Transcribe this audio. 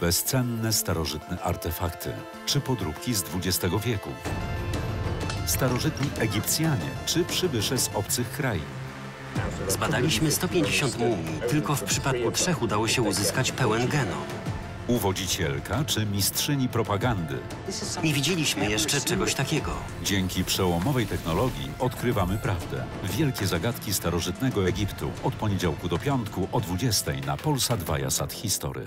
Bezcenne starożytne artefakty czy podróbki z XX wieku. Starożytni Egipcjanie czy przybysze z obcych krajów? Zbadaliśmy 150 mumii. Tylko w przypadku trzech udało się uzyskać pełen genom. Uwodzicielka czy mistrzyni propagandy. Nie widzieliśmy jeszcze czegoś takiego. Dzięki przełomowej technologii odkrywamy prawdę. Wielkie zagadki starożytnego Egiptu od poniedziałku do piątku o 20 na Polsa 2 Viasat History.